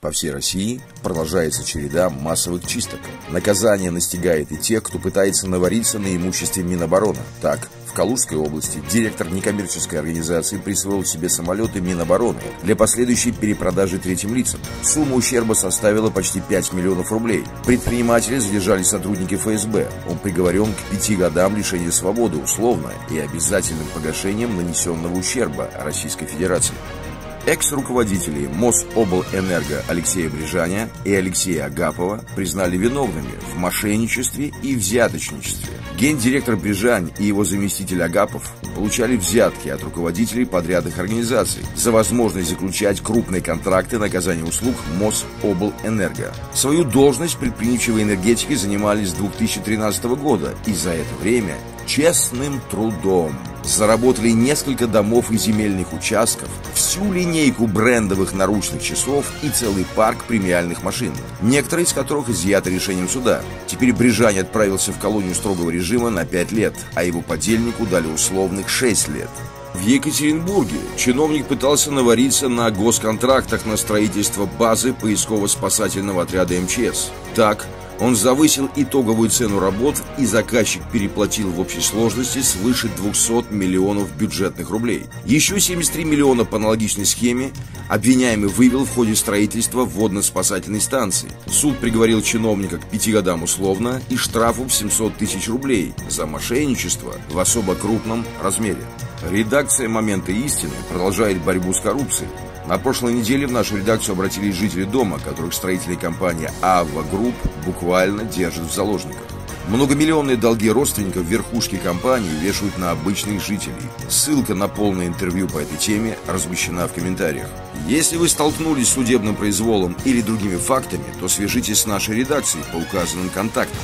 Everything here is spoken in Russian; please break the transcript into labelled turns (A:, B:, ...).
A: По всей России продолжается череда массовых чисток. Наказание настигает и тех, кто пытается навариться на имуществе Минобороны. Так, в Калужской области директор некоммерческой организации присвоил себе самолеты Минобороны для последующей перепродажи третьим лицам. Сумма ущерба составила почти 5 миллионов рублей. Предприниматели задержали сотрудники ФСБ. Он приговорен к пяти годам лишения свободы условно и обязательным погашением нанесенного ущерба Российской Федерации. Экс-руководители Мособлэнерго Алексея Брижаня и Алексея Агапова признали виновными в мошенничестве и взяточничестве. Гендиректор Брижань и его заместитель Агапов получали взятки от руководителей подрядных организаций за возможность заключать крупные контракты на оказание услуг Мособлэнерго. Свою должность предприимчивые энергетики занимали с 2013 года и за это время честным трудом заработали несколько домов и земельных участков, всю линейку брендовых наручных часов и целый парк премиальных машин, некоторые из которых изъяты решением суда. Теперь Брижань отправился в колонию строгого режима на 5 лет, а его подельнику дали условных 6 лет. В Екатеринбурге чиновник пытался навариться на госконтрактах на строительство базы поисково-спасательного отряда МЧС. Так, он завысил итоговую цену работ, и заказчик переплатил в общей сложности свыше 200 миллионов бюджетных рублей. Еще 73 миллиона по аналогичной схеме обвиняемый вывел в ходе строительства водно-спасательной станции. Суд приговорил чиновника к пяти годам условно и штрафу в 700 тысяч рублей за мошенничество в особо крупном размере. Редакция «Момента истины» продолжает борьбу с коррупцией. На прошлой неделе в нашу редакцию обратились жители дома, которых строительная компания «Ава Групп» буквально держит в заложниках. Многомиллионные долги родственников верхушки компании вешают на обычных жителей. Ссылка на полное интервью по этой теме размещена в комментариях. Если вы столкнулись с судебным произволом или другими фактами, то свяжитесь с нашей редакцией по указанным контактам.